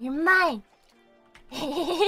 うまい。へへへへ。